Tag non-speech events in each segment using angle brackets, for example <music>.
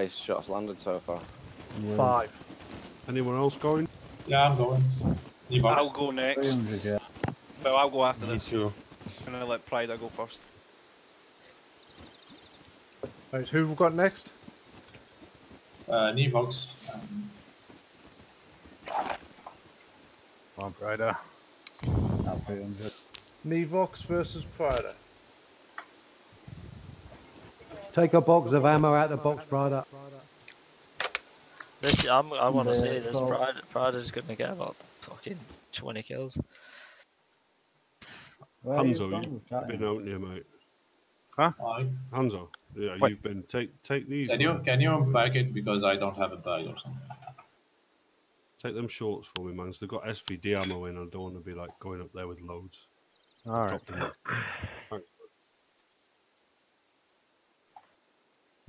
Nice shots landed so far. Yeah. Five. Anyone else going? Yeah, I'm going. You I'll go next. 300, yeah. Well, I'll go after Me this. too. I'm gonna let Pride go first. Right, who have we got next? Uh, Nivox. Um, Come on, Brider. At 300. Nevox versus Prada. Take a box of ammo out of the box, brother. This, I'm, I want to Yeah, see this. so- Pride, Pride is going to get about fucking 20 kills. Where are you Hanzo, from? you- We're You've been out here, mate. I, Hanzo, yeah, Wait. you've been. Take take these. can you can you unpack it because I don't have a bag or something. Take them shorts for me, man. 'cause they've got SVD ammo in. I don't want to be like going up there with loads. All right. Drop them back. Thanks.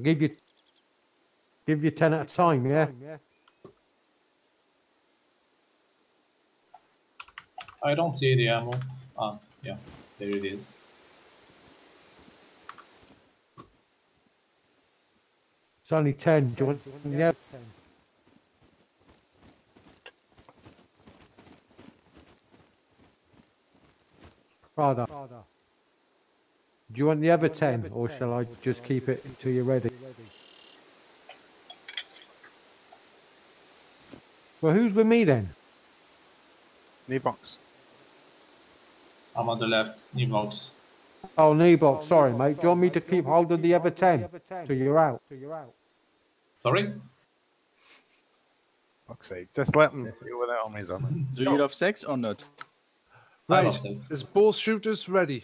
Give you, give you ten at a time, yeah. I don't see the ammo. Ah, yeah, there it is. It's only ten. Do you want? Yeah. Prada. Do you want the other ten, or shall I just keep it until you're ready? Well, who's with me then? Knee box. I'm on the left. Nivox. Oh, Nebo. Oh, sorry, mate. Do you want me to keep hold of the other ten till you're out? Sorry. Fuck's sake. Just let him deal with it on his own. Do you love sex or not? Right, is it. is both shooters ready?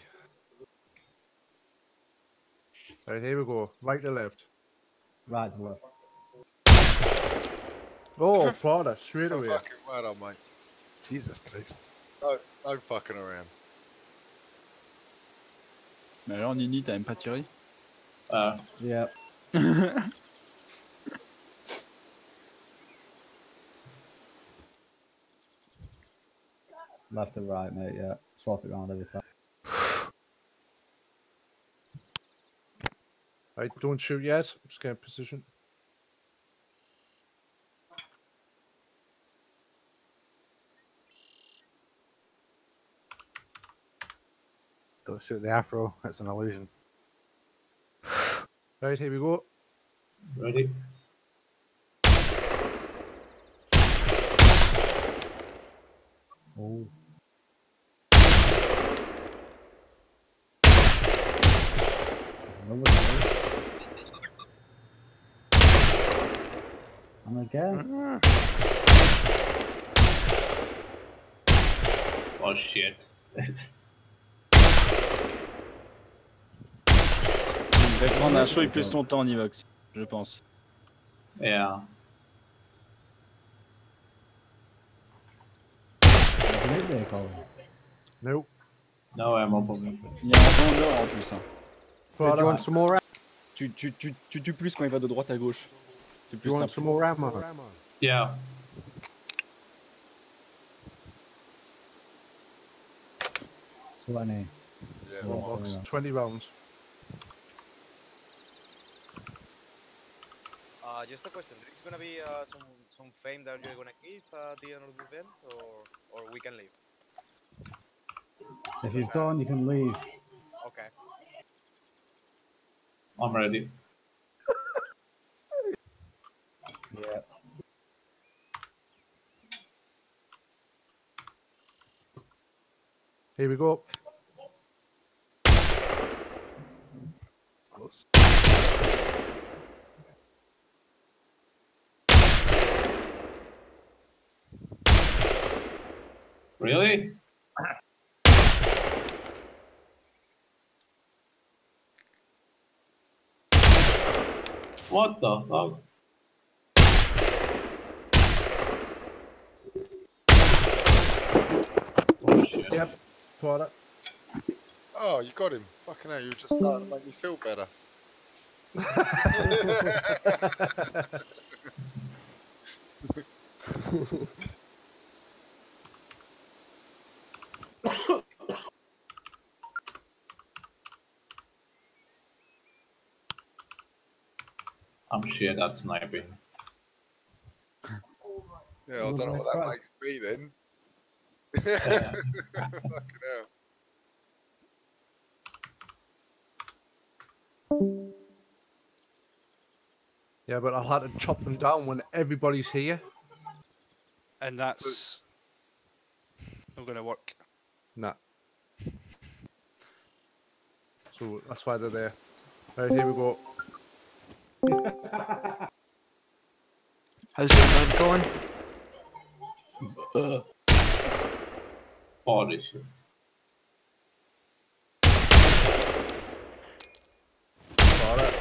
Right, here we go. Right to left. Right to left. Oh, <laughs> Prada, straight away. fucking right on, mate. Jesus Christ. No, no fucking around. Mais alors, Nini, t'as même pas tiré Uh, Yeah. Left and right, mate, yeah. Swap it around every time. Right, don't shoot yet. Just get in position. Don't shoot the afro. It's an illusion. <sighs> Right, here we go. ready. Oh. There's another one. Oh shit. Je vais prendre un show et plus longtemps en Evox, je pense. Yeah. No. No ammo pour Il y a un bon en plus. Hein. Tu, tu, tu, tu tues plus quand il va de droite à gauche. C'est Do you want some more ammo? Yeah. Twenty. Yeah, one box, yeah. 20 rounds. Uh, just a question. There is gonna be uh, some some fame that you're gonna give uh, at the end of the event, or or we can leave. If you've done, you can leave. Okay. I'm ready. Here we go. Really? What the fuck? Oh shit. Yep. Prada. Oh, you got him. Fucking hell, you were just starting to make me feel better. I'm sure that's sniping. Yeah, I don't know what that makes me then. Fucking <laughs> <laughs> Yeah, but I'll have to chop them down when everybody's here. And that's not going to work. Nah. So that's why they're there. Right, here we go. <laughs> How's the mid going? Holy shit. Got it.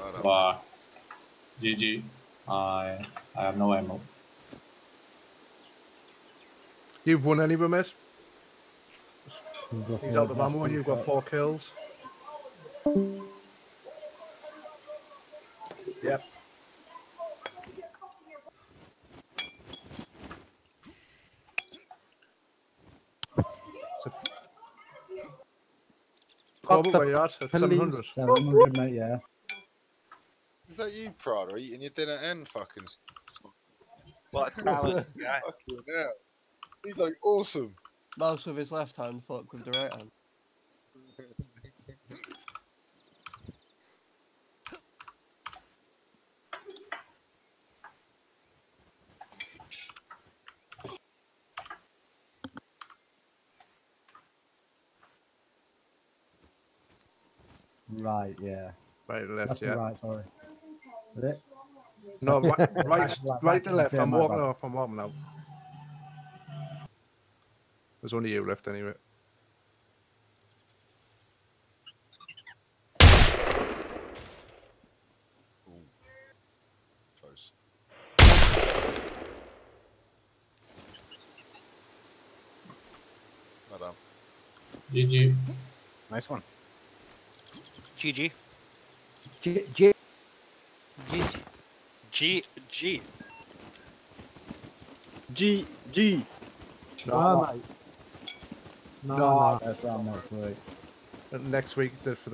Right up. Wow. GG. I I have no ammo. You've won anyway, mate. We've He's four out of ammo and you've got four kills. Got Corbett, the where you at? At 700. 700, mate, yeah. Is that you, Prada, eating your dinner and fucking s- What a talent. guy. <laughs> fucking hell? He's like awesome. Mouse with his left hand, fuck with the right hand. Right, yeah. Right, to left, That's yeah. the right, sorry. Is it? No, <laughs> right, right, Right, right to left. I'm my walking off. I'm walking out. There's only you left anyway. Close. Well. GG. Nice one. GG. J- J- G. G. G G. no, mate. No, No. no. That's round next week. Next week, for